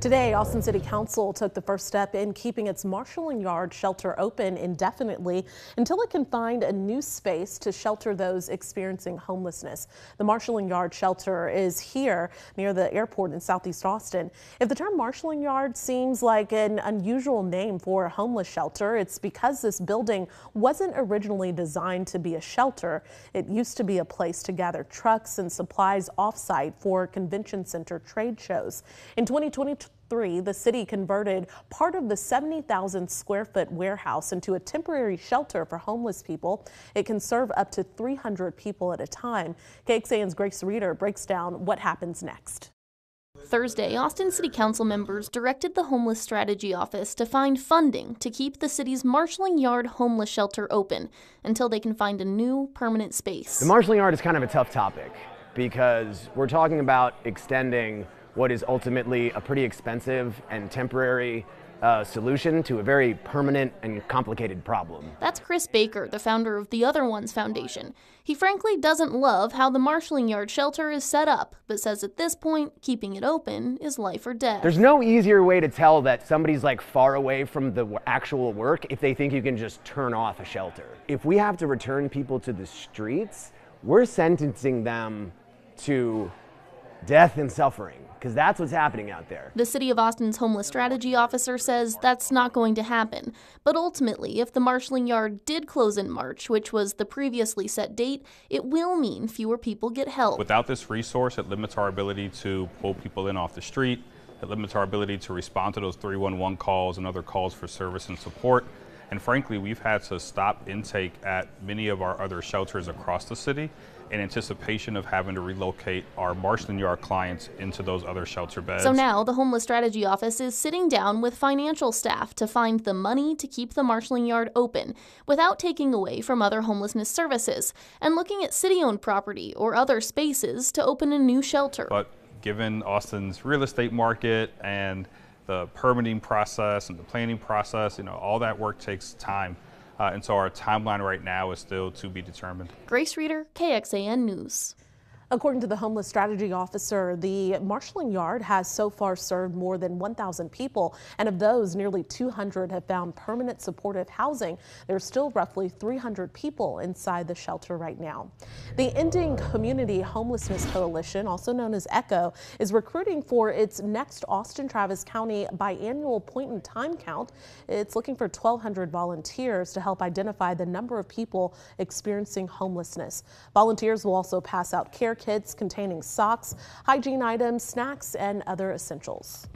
Today, Austin City Council took the first step in keeping its marshalling yard shelter open indefinitely until it can find a new space to shelter those experiencing homelessness. The marshalling yard shelter is here near the airport in southeast Austin. If the term marshalling yard seems like an unusual name for a homeless shelter, it's because this building wasn't originally designed to be a shelter. It used to be a place to gather trucks and supplies offsite for convention center trade shows. In 2022. 3, the city converted part of the 70,000 square foot warehouse into a temporary shelter for homeless people. It can serve up to 300 people at a time. KXAN's Grace Reader breaks down what happens next. Thursday, Austin City Council members directed the Homeless Strategy Office to find funding to keep the city's Marshalling Yard homeless shelter open until they can find a new permanent space. The Marshalling Yard is kind of a tough topic because we're talking about extending what is ultimately a pretty expensive and temporary uh, solution to a very permanent and complicated problem. That's Chris Baker, the founder of the Other Ones Foundation. He frankly doesn't love how the marshalling yard shelter is set up, but says at this point, keeping it open is life or death. There's no easier way to tell that somebody's like far away from the actual work if they think you can just turn off a shelter. If we have to return people to the streets, we're sentencing them to death and suffering, because that's what's happening out there. The City of Austin's homeless strategy officer says that's not going to happen. But ultimately, if the marshalling yard did close in March, which was the previously set date, it will mean fewer people get help. Without this resource, it limits our ability to pull people in off the street. It limits our ability to respond to those 311 calls and other calls for service and support. And frankly, we've had to stop intake at many of our other shelters across the city in anticipation of having to relocate our marshalling yard clients into those other shelter beds. So now the Homeless Strategy Office is sitting down with financial staff to find the money to keep the marshalling yard open without taking away from other homelessness services and looking at city owned property or other spaces to open a new shelter. But given Austin's real estate market and the permitting process and the planning process, you know, all that work takes time. Uh, and so our timeline right now is still to be determined. Grace Reader, KXAN News. According to the homeless strategy officer, the marshalling yard has so far served more than 1,000 people, and of those, nearly 200 have found permanent supportive housing. There's still roughly 300 people inside the shelter right now. The Ending Community Homelessness Coalition, also known as ECHO, is recruiting for its next Austin Travis County biannual point in time count. It's looking for 1,200 volunteers to help identify the number of people experiencing homelessness. Volunteers will also pass out care kits containing socks, hygiene items, snacks, and other essentials.